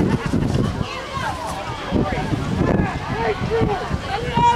Hey, Drew!